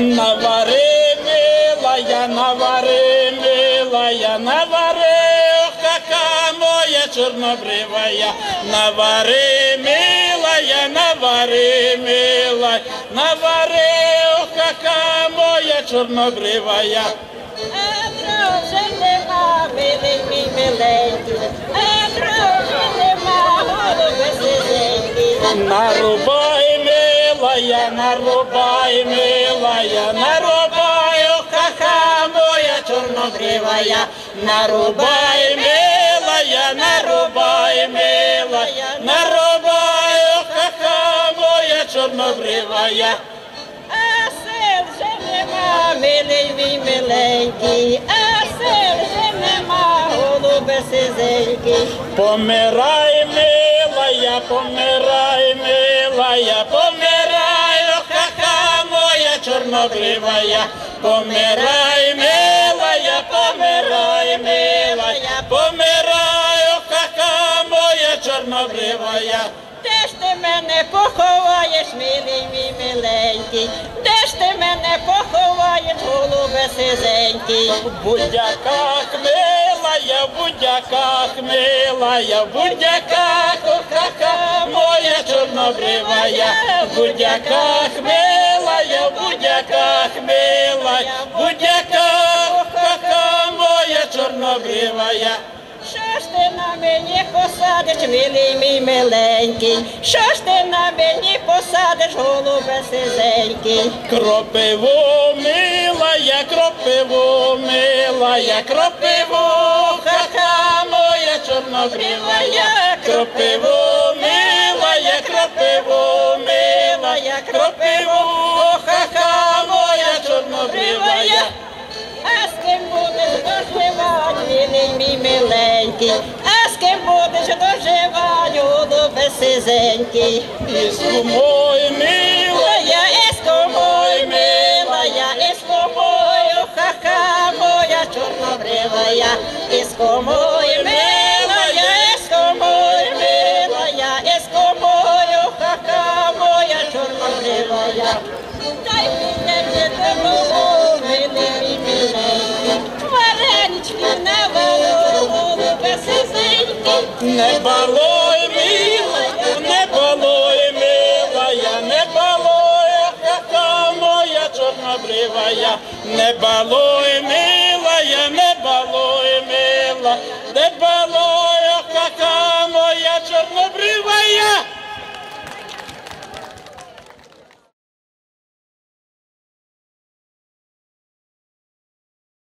Навари, милая, навари, милая, навари, ох, какая моя чернобривая, навари, милая, навари, милая, навари, ох, какая моя чернобривая. Нарубай, милая, нарубай, милая, нарубай, ха-ха, моя чорнобривая, нарубай, милая, нарубай, милая, нарубай, ха-ха, моя чорнобривая. А сил же нема, милий мій миленький, а сил же нема, голубе сизенький. Помирай, милая, помирай, милая, помирай, ох, ха-ха, моя чорнобривая, помирай, милая, помирай, милая, помирай, ох, ха-ха, моя чорнобривая. Де ж ти мене поховаєш, милий мій миленький, де ж ти мене поховаєш, голубе сизенький. В будяках милая, в будяках милая, в будяках, ха-ха, моя чорнобривая, в будяках милая, в будяках милая, в будяках, ха-ха, моя чорнобривая. Що ж ти на мені посадиш, милий мій миленький, що ж ти на мені посадиш, голубе сизенький. Кропиво, милая, кропиво, милая, кропиво, чорнобривая, кропиво, милая, кропиво, милая, кропиво, ха-ха, моя чорнобривая. А з ким будеш доживать, милий мій миленький, а з ким будеш доживать, голубе сизенький. Ескумой, милая, Моя ескомой, милая, ескомой, ха-ха, моя чорнобривая, ескомой, милая, Не балуй, мила, не балуй, милая, не балуй, яка моя чорнобривая, не балуй, милая, не балуй, мила, не балуй.